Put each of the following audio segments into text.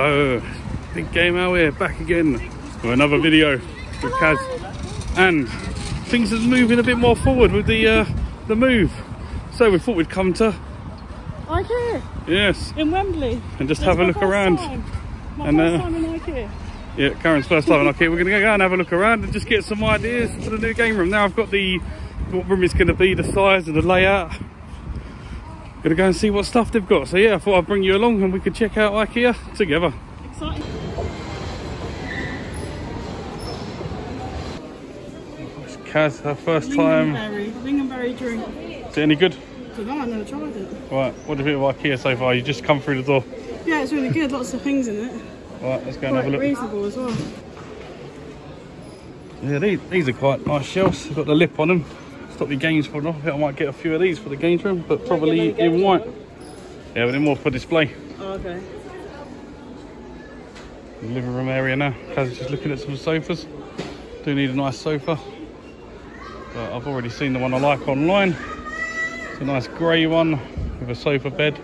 So, Big Game Al here, back again with another video with Kaz. And things are moving a bit more forward with the uh, the move. So we thought we'd come to, IKEA yes, in Wembley. and just It's have a look around. And, first uh, time in IKEA. Yeah, Karen's first time in IKEA. We're going to go and have a look around and just get some ideas for the new game room. Now I've got the what room is going to be, the size and the layout. Gonna go and see what stuff they've got. So yeah, I thought I'd bring you along and we could check out IKEA together. Exciting. It's Kaz, her first time. Lingonberry, drink. Is it any good? Don't know, I've never tried it. Right, what do you think of IKEA so far? You just come through the door. Yeah, it's really good. Lots of things in it. Right, let's go and have a Quite look. reasonable as well. Yeah, these, these are quite nice shelves. They've got the lip on them. Stop your games falling off. I might get a few of these for the games room, but probably get no in games white. room? Yeah, but they're more for display. Oh, okay. living room area now. Kaz is just looking at some sofas. Do need a nice sofa. But I've already seen the one I like online. It's a nice grey one with a sofa bed.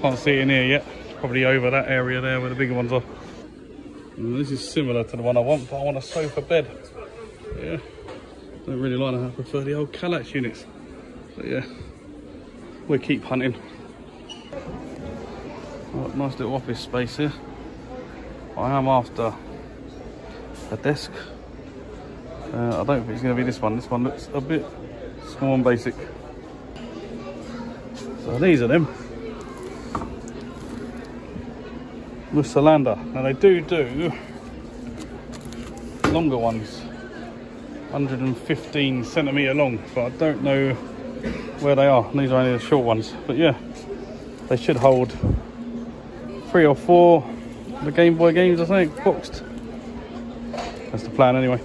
Can't see it in here yet. Probably over that area there where the bigger ones are. And this is similar to the one I want, but I want a sofa bed. Yeah. Don't really like it. I prefer the old Kallax units. But yeah, we'll keep hunting. Oh, nice little office space here. I am after a desk. Uh, I don't think it's going to be this one. This one looks a bit small and basic. So these are them. Mosslanda. Now they do do longer ones. 115 centimetre long, but I don't know where they are. These are only the short ones. But yeah, they should hold three or four the Game Boy games, I think, boxed. That's the plan anyway.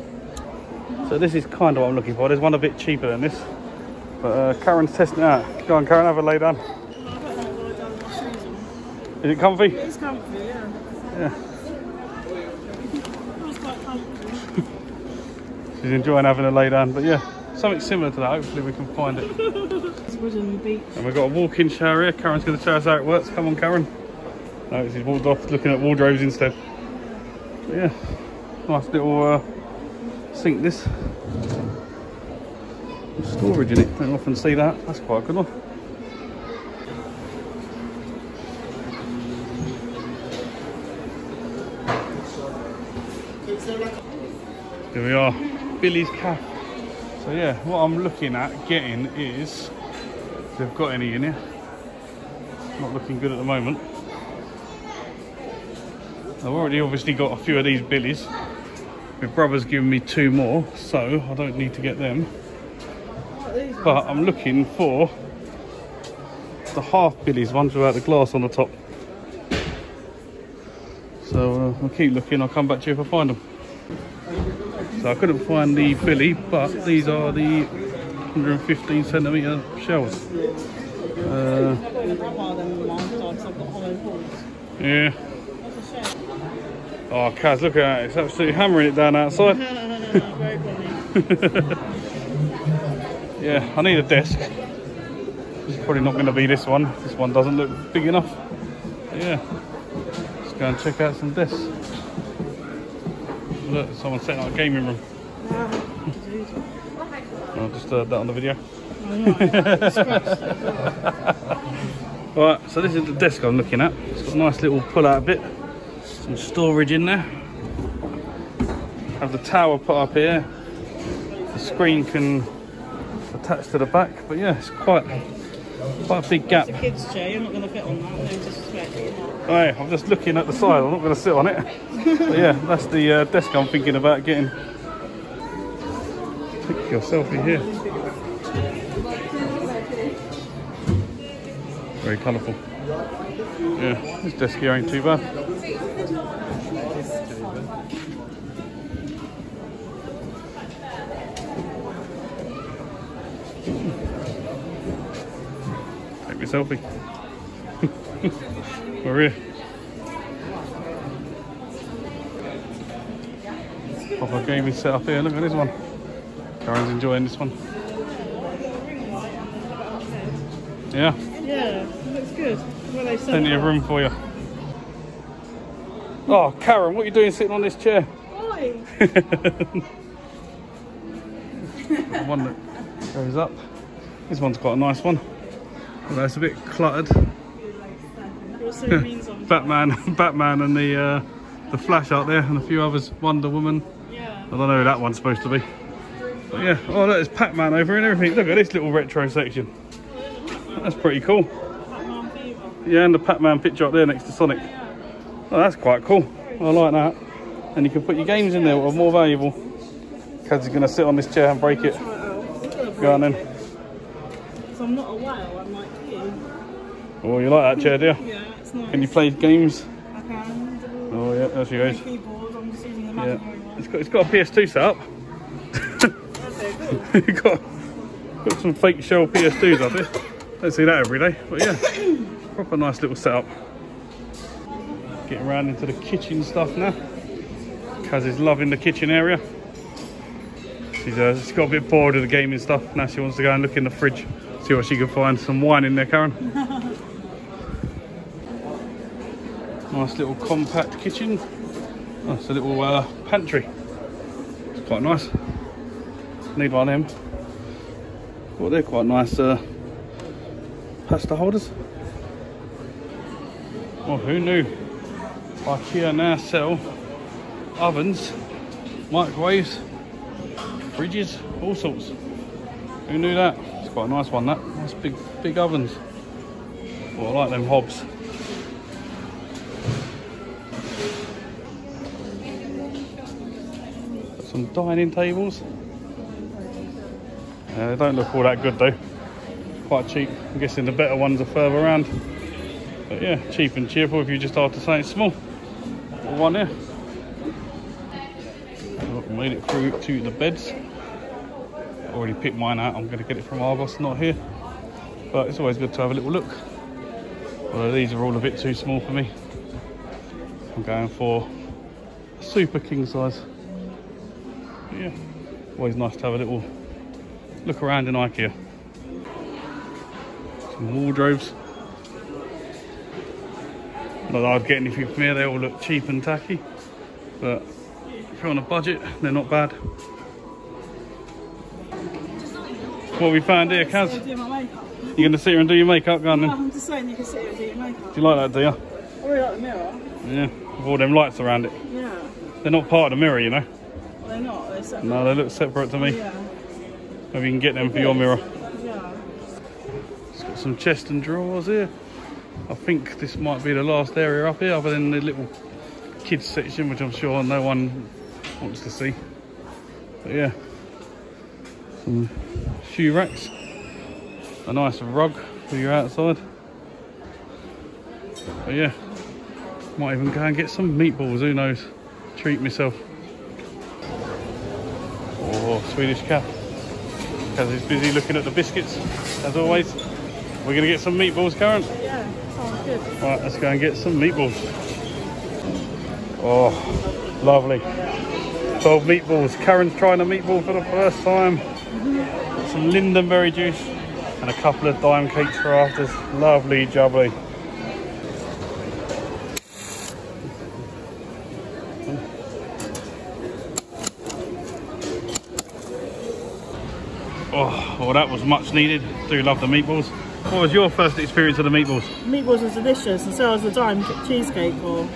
So this is kind of what I'm looking for. There's one a bit cheaper than this. But uh, Karen's testing it out. Go on, Karen, have a lay down. I don't know why I don't have shoes on. Is it comfy? It's comfy, yeah. Yeah. It's quite comfy. She's enjoying having a lay down. But yeah, something similar to that. Hopefully we can find it. It's beach. And we've got a walk-in shower here. Karen's going to show us how it works. Come on, Karen. No, she's walked off looking at wardrobes instead. But yeah, nice little uh, sink this. Storage in it. Don't often see that. That's quite a good one. Here we are, Billy's Cafe. So yeah, what I'm looking at getting is, if they've got any in here. Not looking good at the moment. I've already obviously got a few of these Billies. My brother's given me two more, so I don't need to get them. But I'm looking for the half Billies, ones without the glass on the top. So uh, I'll keep looking, I'll come back to you if I find them. So I couldn't find the Billy, but these are the 115 centimetre shells. Uh, I don't have one of them in my because I've got hollow holes. yeah. That's a shame. Oh, Kaz, look at that. It's absolutely hammering it down outside. Yeah, I need a desk. It's probably not going to be this one. This one doesn't look big enough. Yeah, let's go and check out some desks. Look, someone's setting up a gaming room. I just heard that on the video. Right, so this is the desk I'm looking at. It's got a nice little pull-out bit, some storage in there. Have the tower put up here. The screen can attach to the back, but yeah, it's quite quite a big gap. It's a kid's chair, you're not going to fit on that, no disrespect. you're. Hey, I'm just looking at the side. I'm not going to sit on it. but yeah, that's the uh, desk I'm thinking about getting. Take your selfie here. Very colourful. Yeah, this desk here ain't too bad. Me selfie. We're here. Proper game is set up here. Look at this one. Karen's enjoying this one. Yeah, Yeah, it looks good. Well, they plenty of room for you. Oh, Karen, what are you doing sitting on this chair? Oi! One that goes up. This one's quite a nice one. It's a bit cluttered. Also. Batman, Batman, and the uh, the Flash out there, and a few others. Wonder Woman. Yeah. I don't know who that one's supposed to be. But yeah, oh look, there's Pac-Man over and everything. Look at this little retro section. That's pretty cool. Yeah, and the Pac-Man picture up there next to Sonic. Oh, that's quite cool. I like that. And you can put your games in there, which are more valuable. Is going to sit on this chair and break it. Try it out. Go on then. I'm not a whale, I'm like you. Oh, you like that chair, do you? Yeah, it's nice. Can you play games? I can. Oh yeah, there she goes. Keyboard, I'm just using the Yeah, one. it's got it's got a PS2 set up. Okay, cool. you got got some fake shell PS2s up here. Don't see that every day, but yeah, proper nice little setup. Getting around into the kitchen stuff now. Kaz is loving the kitchen area. She's, uh, she's got a bit bored of the gaming stuff. Now she wants to go and look in the fridge, see what she can find. Some wine in there, Karen. nice little compact kitchen. Oh, it's a little uh, pantry. It's quite nice. Need one of them. Well, they're quite nice uh, pasta holders. Well, who knew? IKEA now sell ovens, microwaves, fridges, all sorts. Who knew that? It's quite a nice one, that. Nice big, big ovens. Well, I like them hobs. Dining tables. Uh, they don't look all that good though. Quite cheap. I'm guessing the better ones are further around. But yeah, cheap and cheerful if you just after something small. One here. Oh, made it through to the beds. Already picked mine out. I'm going to get it from Argos, not here. But it's always good to have a little look. Although these are all a bit too small for me. I'm going for super king size. Yeah, always nice to have a little look around in IKEA. Some wardrobes. Not that I'd get anything from here, they all look cheap and tacky. But if you're on a budget, they're not bad. What we found here, Kaz? So do my makeup. You're going to sit here and do your makeup, go on No, then. I'm just saying you can sit here and do your makeup. Do you like that, do you? I really like the mirror. Yeah, with all them lights around it. Yeah. They're not part of the mirror, you know. They're not, they're separate. No, they look separate to me. Yeah. Maybe you can get them for your mirror. Yeah. It's got some chest and drawers here. I think this might be the last area up here, other than the little kids section, which I'm sure no one wants to see. But yeah, some shoe racks, a nice rug for your outside. But yeah, might even go and get some meatballs. Who knows? Treat myself. Swedish cat. Kaz is busy looking at the biscuits, as always. We're gonna get some meatballs, Karen. Yeah, sounds good. Right, let's go and get some meatballs. Oh, lovely. 12 meatballs. Karen's trying a meatball for the first time. Some lingonberry juice and a couple of Daim cakes for afters. Lovely jubbly. Oh, well that was much needed. Do love the meatballs. What was your first experience of the meatballs? Meatballs was delicious, and so was the Daim cheesecake or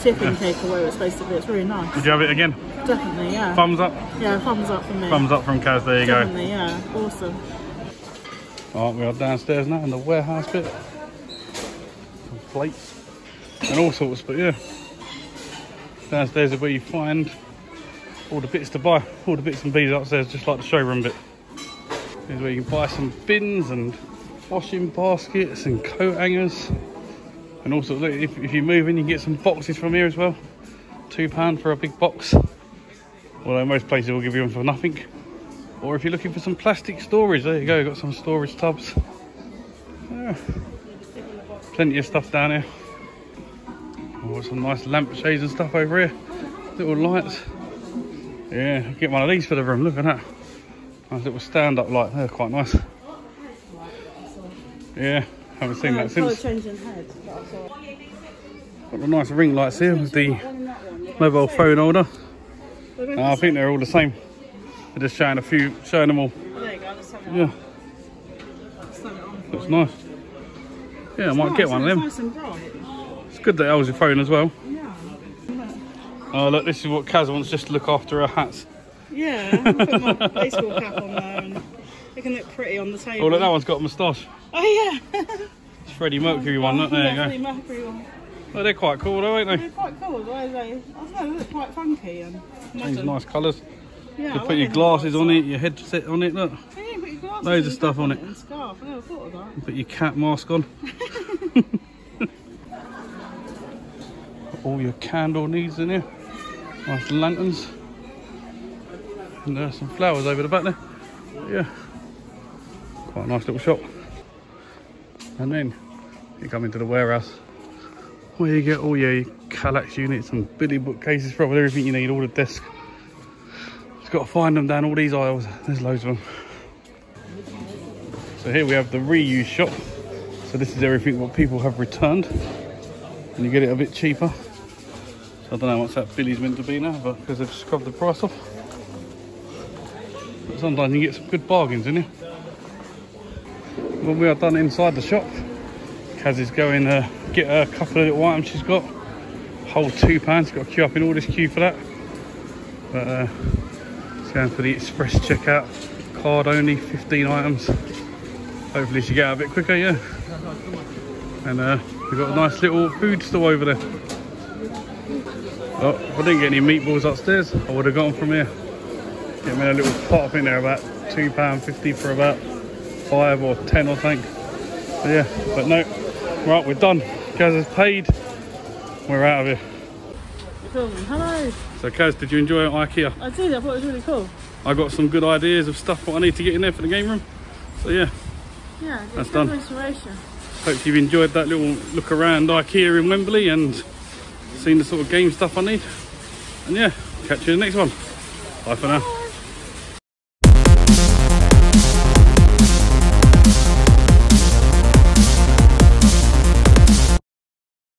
tipping cake or whatever it's supposed to be. It's really nice. Did you have it again? Definitely, yeah. Thumbs up? Yeah, thumbs up for me. Thumbs up from Kaz, there you go. Definitely, yeah. Awesome. Alright, we are downstairs now in the warehouse bit. Some plates and all sorts, but yeah. Downstairs is where you find all the bits to buy, all the bits and pieces upstairs, just like the showroom bit. Here's where you can buy some bins and washing baskets and coat hangers and also. Look, If, if you move in, you can get some boxes from here as well. Two pound for a big box. Although most places will give you them for nothing. Or if you're looking for some plastic storage, there you go, got some storage tubs. Yeah. Plenty of stuff down here. Oh, some nice lampshades and stuff over here. Little lights. Yeah, get one of these for the room, look at that. Nice little stand-up light, they're quite nice. Yeah, haven't seen that since. Got the nice ring lights here with the mobile phone holder. Uh, I think they're all the same. They're just showing a few, showing them all. There you go, let's have it Yeah, on. Let's have it on. looks nice. Yeah, I might get one of them. Nice and bright. It's good that it holds your phone as well. Yeah. Oh look, this is what Kaz wants just to look after her hats. Yeah, put my baseball cap on there and it can look pretty on the table. Oh look, that one's got a moustache. Oh yeah. It's Freddie Mercury one, oh, look, there you Definitely go. Mercury one. Oh, they're quite cool though, aren't they? They're quite cool. Why they? I don't know, they look quite funky and Change nice colours. Yeah, You put your glasses on it, your headset on it, look. Yeah, you put your glasses Loads of stuff on it. And scarf. I never thought of that. Put your cat mask on. All your candle needs in here. Nice lanterns. And there's some flowers over the back there. Yeah. Quite a nice little shop. And then you come into the warehouse where you get all your Kallax units and Billy bookcases, probably everything you need, all the desks. Just got to find them down all these aisles. There's loads of them. So here we have the reuse shop. So this is everything what people have returned. And you get it a bit cheaper. So I don't know what's that Billy's meant to be now, but because they've scrubbed the price off. Sometimes you get some good bargains in here. When we are done inside the shop, Kaz is going to get a couple of little items she's got. Whole two pounds, got to queue up in all this queue for that. But uh, it's going for the express checkout. Card only, 15 items. Hopefully she get out a bit quicker, yeah. And uh, we've got a nice little food store over there. Oh, if I didn't get any meatballs upstairs, I would have got them from here. Get me a little pot, I think they're about £2.50 for about five or ten I think. But yeah, but no, right, we're done. Kaz has paid, we're out of here. Hello. So Kaz, did you enjoy IKEA? I did. I thought it was really cool. I got some good ideas of stuff what I need to get in there for the game room. So yeah, Yeah, That's done. restoration. hope you've enjoyed that little look around IKEA in Wembley and seen the sort of game stuff I need. And yeah, catch you in the next one. Bye for now.